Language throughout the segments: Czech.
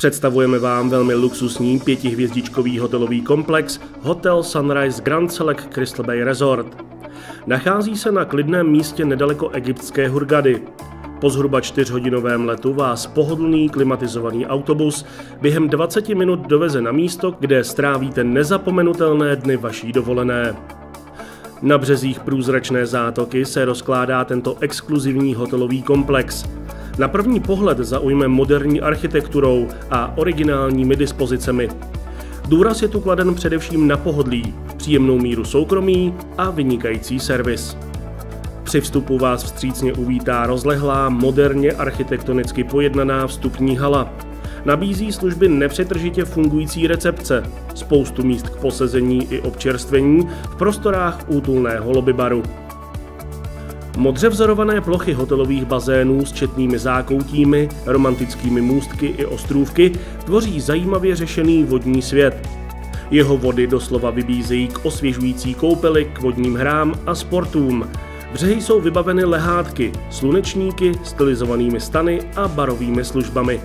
Představujeme vám velmi luxusní pětihvězdičkový hotelový komplex Hotel Sunrise Grand Select Crystal Bay Resort. Nachází se na klidném místě nedaleko egyptské Hurgady. Po zhruba čtyřhodinovém letu vás pohodlný klimatizovaný autobus během 20 minut doveze na místo, kde strávíte nezapomenutelné dny vaší dovolené. Na březích průzračné zátoky se rozkládá tento exkluzivní hotelový komplex – na první pohled zaujme moderní architekturou a originálními dispozicemi. Důraz je tu kladen především na pohodlí, příjemnou míru soukromí a vynikající servis. Při vstupu vás vstřícně uvítá rozlehlá, moderně architektonicky pojednaná vstupní hala. Nabízí služby nepřetržitě fungující recepce, spoustu míst k posezení i občerstvení v prostorách útulného lobbybaru. Modře vzorované plochy hotelových bazénů s četnými zákoutími, romantickými můstky i ostrůvky tvoří zajímavě řešený vodní svět. Jeho vody doslova vybízejí k osvěžující koupeli, k vodním hrám a sportům. Břehy jsou vybaveny lehátky, slunečníky, stylizovanými stany a barovými službami.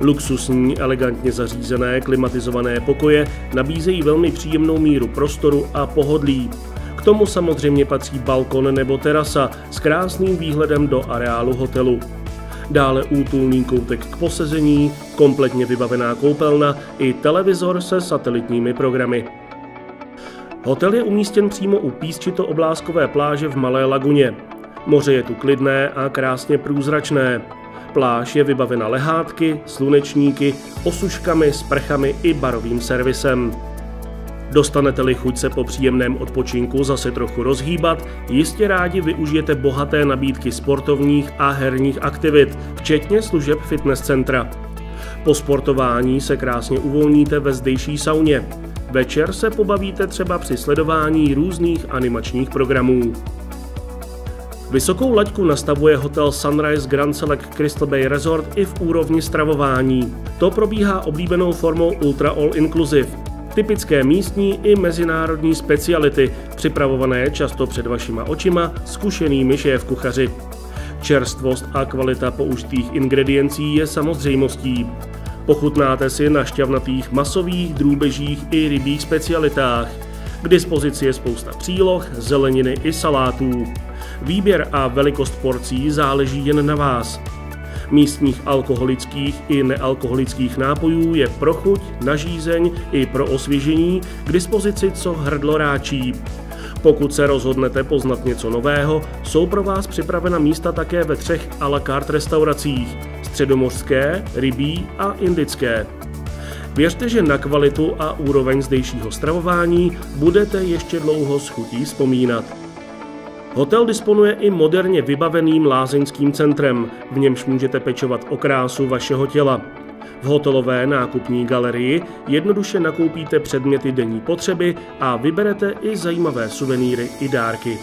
Luxusní, elegantně zařízené, klimatizované pokoje nabízejí velmi příjemnou míru prostoru a pohodlí. K tomu samozřejmě patří balkon nebo terasa s krásným výhledem do areálu hotelu. Dále útulný koutek k posezení, kompletně vybavená koupelna i televizor se satelitními programy. Hotel je umístěn přímo u písčito-obláskové pláže v Malé laguně. Moře je tu klidné a krásně průzračné. Pláž je vybavena lehátky, slunečníky, osuškami, sprchami i barovým servisem. Dostanete-li chuť se po příjemném odpočinku zase trochu rozhýbat, jistě rádi využijete bohaté nabídky sportovních a herních aktivit, včetně služeb fitness centra. Po sportování se krásně uvolníte ve zdejší sauně. Večer se pobavíte třeba při sledování různých animačních programů. Vysokou laťku nastavuje hotel Sunrise Grand Select Crystal Bay Resort i v úrovni stravování. To probíhá oblíbenou formou Ultra All Inclusive, Typické místní i mezinárodní speciality, připravované často před vašima očima zkušenými šéf-kuchaři. Čerstvost a kvalita použitých ingrediencí je samozřejmostí. Pochutnáte si na šťavnatých masových, drůbežích i rybích specialitách. K dispozici je spousta příloh, zeleniny i salátů. Výběr a velikost porcí záleží jen na vás. Místních alkoholických i nealkoholických nápojů je pro chuť, na žízeň i pro osvěžení k dispozici co hrdlo ráčí. Pokud se rozhodnete poznat něco nového, jsou pro vás připravena místa také ve třech à la carte restauracích – středomořské, rybí a indické. Věřte, že na kvalitu a úroveň zdejšího stravování budete ještě dlouho s chutí vzpomínat. Hotel disponuje i moderně vybaveným lázeňským centrem, v němž můžete pečovat o krásu vašeho těla. V hotelové nákupní galerii jednoduše nakoupíte předměty denní potřeby a vyberete i zajímavé suvenýry i dárky.